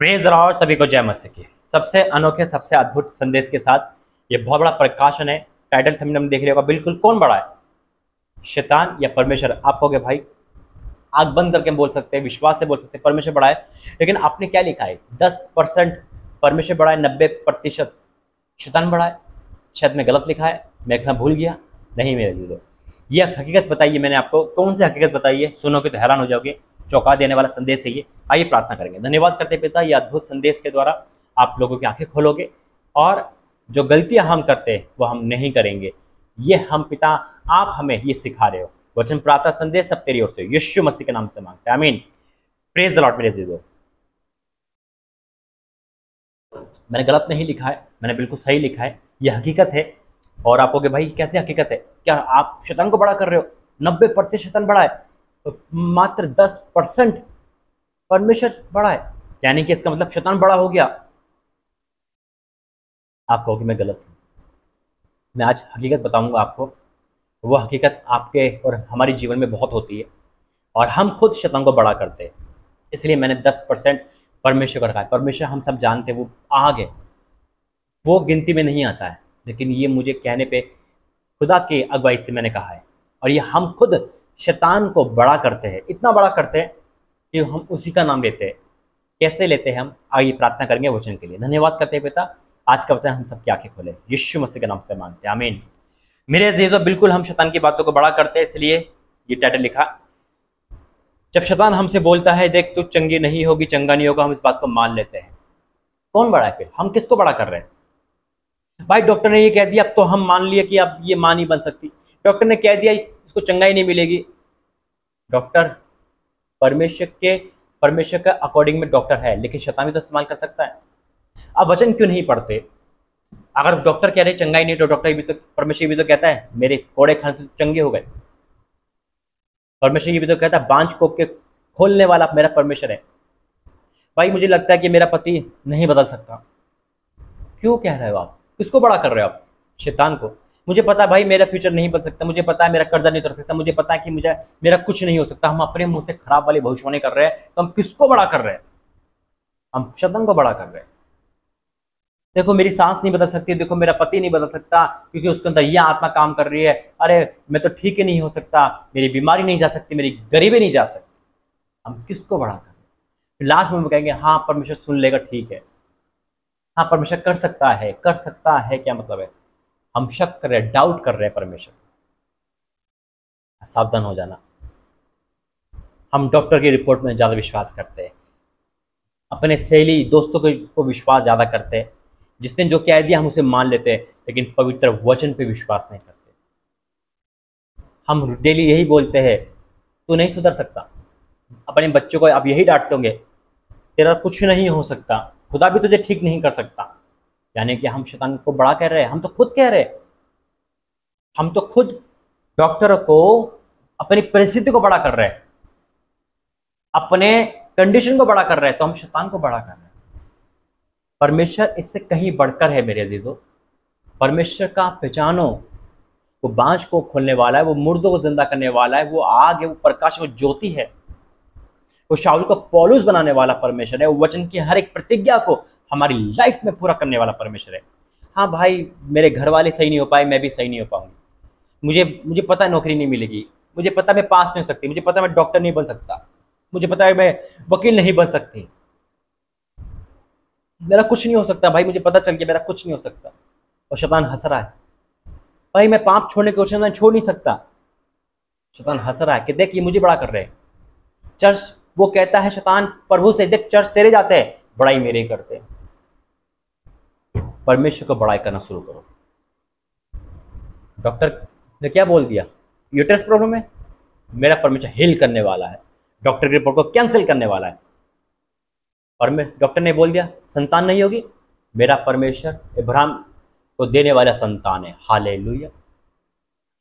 Praise और सभी को जय मसीह की। सबसे अनोखे, सबसे अद्भुत संदेश के साथ ये बहुत बड़ा प्रकाशन है। टाइटल थंबनेल देख रहे होगा, बिल्कुल कौन बड़ा है? शैतान या परमेश्वर? आप कहोगे, भाई आग बंद करके बोल सकते हैं, विश्वास से बोल सकते हैं, परमेश्वर बड़ा है। लेकिन आपने क्या लिखा है? दस परसेंट परमेश्वर बड़ा है, नब्बे प्रतिशत शैतान बड़ा है। शायद मैं गलत लिखा है, मैं लिखना भूल गया। नहीं मेरे लिए ये हकीकत बताइए, मैंने आपको कौन सी हकीकत बताई है? सुनोगे तो हैरान हो जाओगे। चौंका देने वाला संदेश है ये। आइए प्रार्थना करेंगे। धन्यवाद करते पिता, ये अद्भुत संदेश के द्वारा आप लोगों की आँखें खोलोगे और जो गलतियाँ हम करते हैं, वो हम नहीं करेंगे। ये हम पिता, आप हमें ये सिखा रहे हो। वचन प्रार्थना संदेश सब तेरी ओर से। यीशु मसीह के नाम से मांगते हैं। आमीन। प्रेज लॉर्ड मेरे जीजो मैंने गलत नहीं लिखा है, मैंने बिल्कुल सही लिखा है। ये हकीकत है। और आप भाई, कैसे हकीकत है? क्या आप शतन को बड़ा कर रहे हो? नब्बे प्रतिशत बड़ा है। मात्र दस परसेंट परमेश्वर बड़ा है। यानी कि इसका मतलब शैतान बड़ा हो गया। आप कहोगे, मैं गलत हूँ। मैं आज हकीकत बताऊँगा आपको। वो हकीकत आपके और हमारे जीवन में बहुत होती है और हम खुद शैतान को बड़ा करते हैं। इसलिए मैंने दस परसेंट परमेश्वर को रखा है। परमेश्वर हम सब जानते हैं, वो आग है वो गिनती में नहीं आता है। लेकिन ये मुझे कहने पे खुदा के अगुवाई से मैंने कहा है। और ये हम खुद शैतान को बड़ा करते हैं। इतना बड़ा करते हैं कि हम उसी का नाम लेते हैं। कैसे लेते हैं हम? आइए प्रार्थना करेंगे वचन के लिए। धन्यवाद करते हैं पिता। आज का वचन हम सबकी आँखें खोले। यीशु मसीह के नाम से मानते हैं। आमीन। मेरे अजीजों बिल्कुल हम शैतान की बातों को बड़ा करते हैं, इसलिए ये टाइटल लिखा। जब शैतान हमसे बोलता है, देख, तू चंगी नहीं होगी, चंगा नहीं होगा, हम इस बात को मान लेते हैं। कौन बड़ा है फिर? हम किसको बड़ा कर रहे हैं? भाई डॉक्टर ने ये कह दिया, अब तो हम मान लिए कि अब ये माँ नहीं बन सकती। डॉक्टर ने कह दिया इसको चंगाई नहीं मिलेगी। डॉक्टर परमेश्वर के, परमेश्वर का अकॉर्डिंग में डॉक्टर है, लेकिन शैतान भी तो इस्तेमाल कर सकता है। अब वचन क्यों नहीं पढ़ते? अगर डॉक्टर कह रहे चंगाई नहीं तो डॉक्टर भी तो परमेश्वर भी तो कहता है, मेरे कोड़े खाने से चंगे हो गए। परमेश्वर ये भी तो कहता है, बांझ को के खोलने वाला मेरा परमेश्वर है। भाई, मुझे लगता है कि मेरा पति नहीं बदल सकता। क्यों कह रहे हो आप? किसको बड़ा कर रहे हो आप? शैतान को। मुझे पता भाई मेरा फ्यूचर नहीं बन सकता, मुझे पता है मेरा कर्जा नहीं उतर सकता, मुझे पता है कि मुझे, मेरा कुछ नहीं हो सकता, हम अपने मुँह से खराब वाली भविष्यवाणी कर रहे हैं तो हम किसको बड़ा कर रहे हैं? हम शतम को बड़ा कर रहे हैं। देखो, मेरी सांस नहीं बदल सकती, देखो, मेरा पति नहीं बदल सकता, क्योंकि उसके अंदर यह आत्मा काम कर रही है। अरे, मैं तो ठीक ही नहीं हो सकता, मेरी बीमारी नहीं जा सकती, मेरी गरीबी नहीं जा सकती। हम किसको बड़ा कर रहे लास्ट में कहेंगे हाँ परमेश्वर सुन लेगा, ठीक है। हाँ परमेश्वर कर सकता है, कर सकता है, क्या मतलब है? हम शक कर रहे हैं डाउट कर रहे हैं परमेश्वर। सावधान हो जाना। हम डॉक्टर की रिपोर्ट में ज़्यादा विश्वास करते हैं। अपने सहेली दोस्तों को विश्वास ज़्यादा करते हैं। जिसने जो कह दिया हम उसे मान लेते हैं, लेकिन पवित्र वचन पे विश्वास नहीं करते। हम डेली यही बोलते हैं, तू नहीं सुधर सकता। अपने बच्चों को आप यही डांटते होंगे, तेरा कुछ नहीं हो सकता। खुदा भी तुझे ठीक नहीं कर सकता। यानी कि हम शैतान को बड़ा कह रहे हैं, हम तो खुद कह रहे हैं। हम तो खुद डॉक्टर को, अपनी परिस्थिति को बड़ा कर रहे हैं। अपने कंडीशन को बड़ा कर रहे हैं तो हम शैतान को बड़ा कर रहे हैं। परमेश्वर इससे कहीं बढ़कर है मेरे अजीजों। परमेश्वर का पहचानो, वो बांझ को खोलने वाला है, वो मुर्दों को ज़िंदा करने वाला है, वो आग है, वो प्रकाश वो ज्योति है। वो शाहुल को पॉलूस बनाने वाला परमेश्वर है, वो वचन की हर एक प्रतिज्ञा को हमारी लाइफ में पूरा करने वाला परमेश्वर है। हाँ भाई, मेरे घर वाले सही नहीं हो पाए, मैं भी सही नहीं हो पाऊँगी। मुझे मुझे पता नौकरी नहीं मिलेगी। मुझे पता मैं पास नहीं हो सकती। मुझे पता मैं डॉक्टर नहीं बन सकता। मुझे पता है मैं वकील नहीं बन सकती। मेरा कुछ नहीं हो सकता भाई, मुझे पता चल गया मेरा कुछ नहीं हो सकता। और शैतान हंस रहा है। भाई, मैं पाप छोड़ने की कोशिश छोड़ नहीं सकता। शैतान हंस रहा है कि देख ये मुझे बड़ा कर रहे हैं। चर्च, वो कहता है, शैतान, प्रभु से देख चर्च तेरे जाते हैं बड़ाई मेरे ही करते परमेश्वर को बड़ाई करना शुरू करो। डॉक्टर ने क्या बोल दिया? यूटरस प्रॉब्लम है? मेरा परमेश्वर हिल करने वाला है। डॉक्टर की रिपोर्ट को कैंसिल करने वाला है। और मैं डॉक्टर ने बोल दिया, संतान नहीं होगी। मेरा परमेश्वर इब्राहिम को देने वाला संतान है। हाले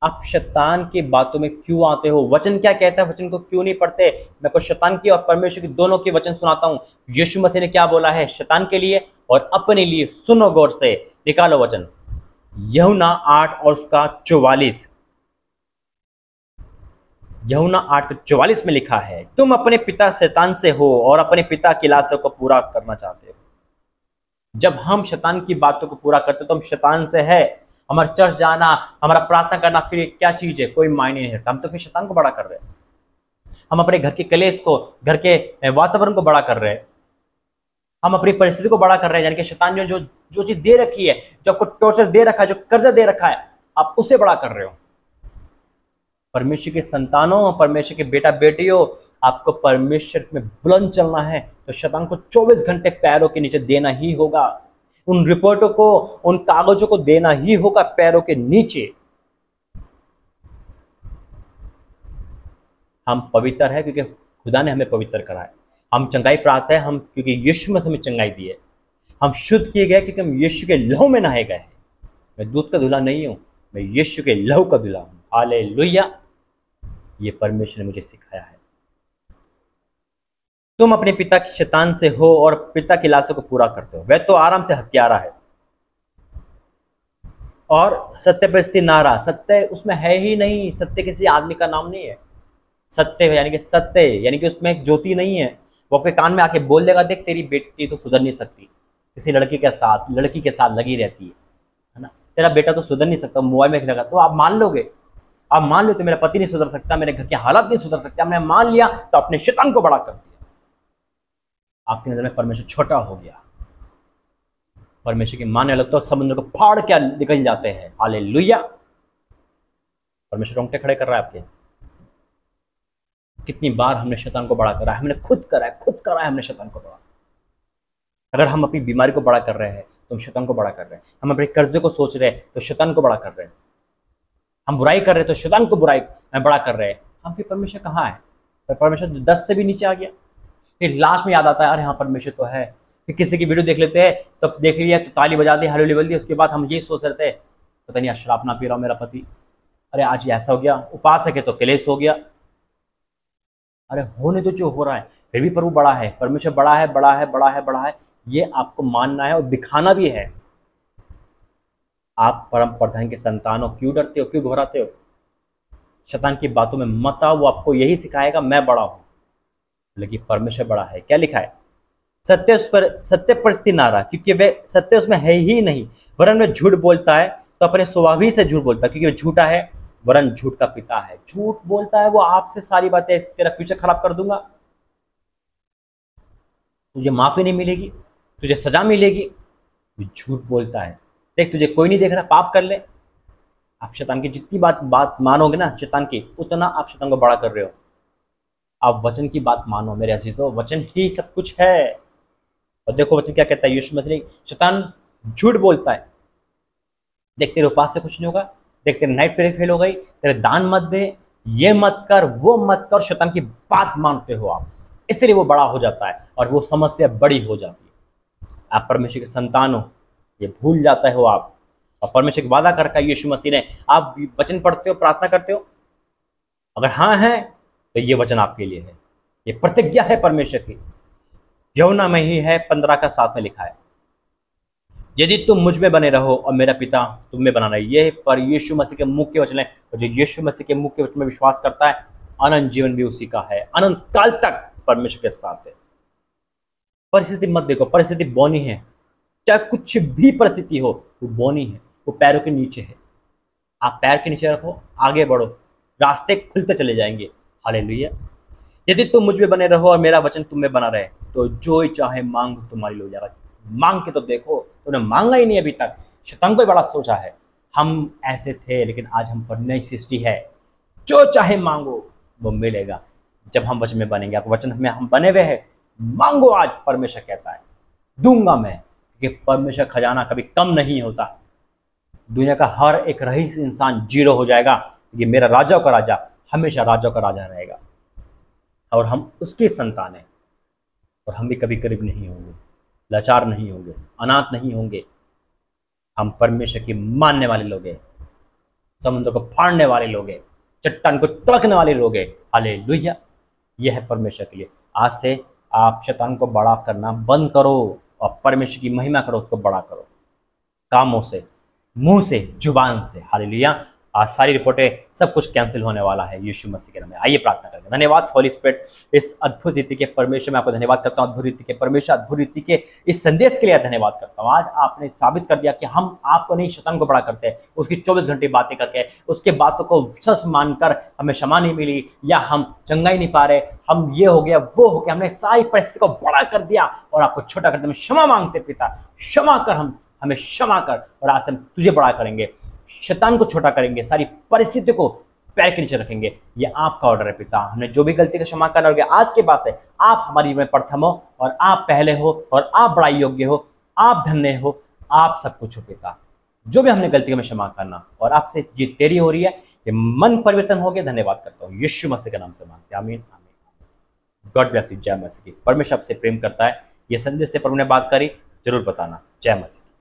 आप शैतान की बातों में क्यों आते हो? वचन क्या कहता है? वचन को क्यों नहीं पढ़ते? मैं को शैतान की और परमेश्वर की दोनों के वचन सुनाता हूँ। यीशु मसीह ने क्या बोला है? शैतान के लिए और अपने लिए सुनो गौर से, निकालो वचन। यहुना आठ और उसका चौवालीस। यमुना आठ चौवालीस में लिखा है, तुम अपने पिता शैतान से हो और अपने पिता की लाशों को पूरा करना चाहते हो। जब हम शैतान की बातों को पूरा करते तो हम शैतान से है। हमारा चर्च जाना, हमारा प्रार्थना करना, फिर क्या चीज़ है? कोई मायने नहीं रखता। हम तो फिर शैतान को बड़ा कर रहे हैं। हम अपने घर के कलेश को, घर के वातावरण को बड़ा कर रहे हैं। हम अपनी परिस्थिति को बड़ा कर रहे हैं, यानी कि शैतान जो जो चीज़ दे रखी है, जो आपको टॉर्चर दे रखा है, जो कर्जा दे रखा है, आप उसे बड़ा कर रहे हो। परमेश्वर के संतानों, परमेश्वर के बेटा बेटियों आपको परमेश्वर में बुलंद चलना है तो शैतान को 24 घंटे पैरों के नीचे देना ही होगा। उन रिपोर्टों को, उन कागजों को देना ही होगा पैरों के नीचे। हम पवित्र है क्योंकि खुदा ने हमें पवित्र करा है हम चंगाई प्राप्त है, हम क्योंकि यीशु में हमें चंगाई दी है। हम शुद्ध किए गए क्योंकि हम यीशु के लहू में नहाए गए हैं। मैं दूध का दूल्हा नहीं हूँ, मैं यीशु के लहू का दूल्हा हूँ। हाले ये परमेश्वर ने मुझे सिखाया है। तुम अपने पिता की शैतान से हो और पिता की लाशों को पूरा करते हो। वह तो आराम से हत्यारा है। और सत्य पर स्थिर नारा। सत्य उसमें है ही नहीं। सत्य किसी आदमी का नाम नहीं है। सत्य यानी कि सत्य, यानी कि उसमें एक ज्योति नहीं है। वो अपने कान में आके बोल देगा, देख, तेरी बेटी तो सुधर नहीं सकती। किसी लड़की के साथ, लड़की के साथ लगी रहती है है ना? तेरा बेटा तो सुधर नहीं सकता, मोबाइल में खेलेगा तो आप मान लोगे? आप मान लो तो मेरा पति नहीं सुधर सकता, मेरे घर के हालात नहीं सुधर सकते। हमने मान लिया तो अपने शैतान को बड़ा कर दिया। आपकी नज़र में परमेश्वर छोटा हो गया। परमेश्वर की मानने लगता तो समुद्र को फाड़ क्या निकल जाते हैं। लुया परमेश्वर रोंगटे खड़े कर रहा है आपके। कितनी बार हमने शैतान को बड़ा करा है, हमने खुद करा है, खुद करा है हमने शैतान को बड़ा। अगर हम अपनी बीमारी को बड़ा कर रहे हैं तो हम शैतान को बड़ा कर रहे हैं। हम अपने कर्जे को सोच रहे हैं तो शैतान को बड़ा कर रहे हैं। हम बुराई कर रहे हैं तो शैतान को बुराई बड़ा कर रहे हैं। हम फिर परमेश्वर कहाँ है? परमेश्वर दस से भी नीचे आ गया। फिर लास्ट में याद आता है, अरे हाँ परमेश्वर तो है। फिर किसी की वीडियो देख लेते हैं तब तो देख लिया तो ताली बजा दी हरी बल दी, उसके बाद हम ये सोच रहे थे, पता नहीं, आज शराब ना पी रहा मेरा पति। अरे आज ऐसा हो गया उपास है तो क्लेश हो गया। अरे होने तो जो हो रहा है, फिर भी प्रभु बड़ा है, परमेश्वर बड़ा है बड़ा है बड़ा है बड़ा है, ये आपको मानना है और दिखाना भी है। आप परम प्रधान के संतानों क्यों डरते हो, क्यों घबराते हो? शतान की बातों में मत आओ, वो आपको यही सिखाएगा, मैं बड़ा हूँ। लेकिन परमेश्वर बड़ा है, क्या लिखा है? सत्य उस पर, सत्य पर ना रहा क्योंकि वह सत्य उसमें है ही नहीं, वरन में झूठ बोलता है तो अपने स्वभाव ही से झूठ बोलता है, क्योंकि वह झूठा है वरन झूठ का पिता है। झूठ बोलता है, वो आपसे सारी बातें, तेरा फ्यूचर खराब कर दूँगा। तुझे माफ़ी नहीं मिलेगी, तुझे सजा मिलेगी। झूठ बोलता है। देख, तुझे कोई नहीं देख रहा, पाप कर ले। आप शैतान की जितनी बात बात मानोगे ना, शैतान की, उतना आप शैतान को बड़ा कर रहे हो। आप वचन की बात मानो मेरे हसी तो वचन ही सब कुछ है। और देखो वचन क्या कहता है, यीशु मसीह, शैतान झूठ बोलता है। देख, तेरे उपास से कुछ नहीं होगा। देख, तेरे नाइट प्रेयर फेल हो गई, तेरे दान मत दे, ये मत कर, वो मत कर, शैतान की बात मानते हो आप। इसलिए वो बड़ा हो जाता है और वो समस्या बड़ी हो जाती है। आप परमेश्वर के संतान हो, ये भूल जाता हो आप। और परमेश्वर की वादा कर यीशु मसीह ने, आप वचन पढ़ते हो, प्रार्थना करते हो? अगर हाँ है तो ये वचन आपके लिए है। ये प्रतिज्ञा है परमेश्वर की। यमुना में ही है, पंद्रह का साथ में लिखा है। यदि तुम मुझमें बने रहो और मेरा पिता तुम में बना रहे, ये पर यीशु मसीह के मुख्य वचन है। और जो यीशु मसीह के मुख्य वचन में विश्वास करता है, अनंत जीवन भी उसी का है। अनंत काल तक परमेश्वर के साथ है। परिस्थिति मत देखो, परिस्थिति बोनी है। चाहे कुछ भी परिस्थिति हो, वो बोनी है, वो पैरों के नीचे है। आप पैर के नीचे रखो, आगे बढ़ो, रास्ते खुलते चले जाएँगे। हाले यदि तुम मुझमें बने रहो और मेरा वचन तुम में बना रहे तो जो चाहे मांग, तुम्हारी लो जाएगा। मांग के तो देखो तुमने मांगा ही नहीं अभी तक। शतंग को बड़ा सोचा है। हम ऐसे थे, लेकिन आज हम पर नई सृष्टि है। जो चाहे मांगो, वो मिलेगा। जब हम वचन में बनेंगे आप वचन में हम बने हुए हैं, मांगो आज, परमेश्वर कहता है। दूँगा मैं, क्योंकि परमेश्वर खजाना कभी कम नहीं होता। दुनिया का हर एक रईस इंसान ज़ीरो हो जाएगा ये मेरा राजा का राजा, हमेशा राजा का राजा रहेगा। और हम उसकी संतान हैं, और हम भी कभी करीब नहीं होंगे। लाचार नहीं होंगे, अनाथ नहीं होंगे। हम परमेश्वर की मानने वाले लोग हैं, समुद्र को फाड़ने वाले लोग हैं, चट्टान को तड़कने वाले लोग हैं। हाले लुहिया यह है परमेश्वर के लिए। आज से आप शैतान को बड़ा करना बंद करो और परमेश्वर की महिमा करो उसको बड़ा करो। कामों से, मुँह से, ज़ुबान से। हाले आज सारी रिपोर्टें सब कुछ कैंसिल होने वाला है, यीशु मसीह के नाम में। आइए प्रार्थना करेंगे। धन्यवाद होली स्पिरिट इस अद्भुत रीति के परमेश्वर, में आपको धन्यवाद करता हूँ। अद्भुत रीति के परमेश्वर, अद्भुत रीति के इस संदेश के लिए धन्यवाद करता हूँ। आज आपने साबित कर दिया कि हम आपको नहीं, शतन को बड़ा करते हैं। उसकी चौबीस घंटे बातें करके, उसके बातों को सच मानकर हमें क्षमा नहीं मिली या हम चंगा ही नहीं पा रहे। हम ये हो गया, वो हो गया, हमने सारी परिस्थिति को बड़ा कर दिया और आपको छोटा करते हम क्षमा मांगते पिता, क्षमा कर हम, हमें क्षमा कर और आज हम तुझे बड़ा करेंगे। शैतान को छोटा करेंगे, सारी परिस्थिति को पैर के नीचे रखेंगे। ये आपका ऑर्डर है पिता। हमने जो भी गलती का क्षमा करना होगा आज के पास है, आप हमारी जीवन में प्रथम हो और आप पहले हो और आप बड़ा योग्य हो, आप धन्य हो, आप सब कुछ हो पिता। जो भी हमने गलती का क्षमा करना और आपसे जीत तेरी हो रही है, ये मन परिवर्तन हो गया, धन्यवाद करता हूँ। यीशु मसीह के नाम से मांगते आमीन आमीन। गॉड ब्लेस यू जय मसीह की। परमेश्वर आपसे प्रेम करता है। ये संदेश से प्रभु ने बात करी, ज़रूर बताना। जय मसीह।